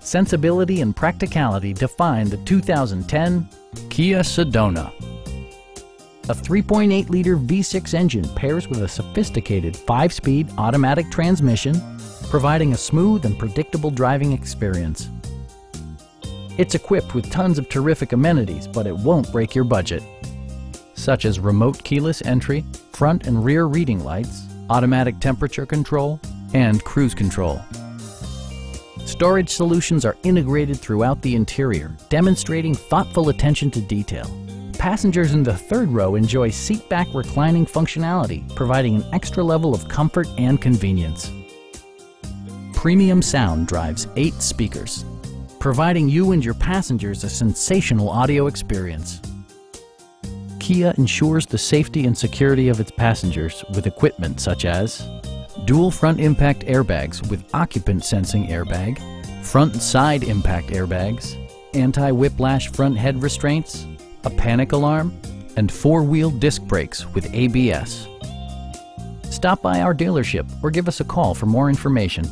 sensibility and practicality define the 2010 Kia Sedona. A 3.8-liter V6 engine pairs with a sophisticated 5-speed automatic transmission, providing a smooth and predictable driving experience. It's equipped with tons of terrific amenities, but it won't break your budget, such as remote keyless entry, front and rear reading lights, automatic temperature control, and cruise control. Storage solutions are integrated throughout the interior, demonstrating thoughtful attention to detail. Passengers in the third row enjoy seat-back reclining functionality, providing an extra level of comfort and convenience. Premium sound drives eight speakers, providing you and your passengers a sensational audio experience. Kia ensures the safety and security of its passengers with equipment such as dual front impact airbags with occupant sensing airbag, front and side impact airbags, anti-whiplash front head restraints, a panic alarm, and four-wheel disc brakes with ABS. Stop by our dealership or give us a call for more information.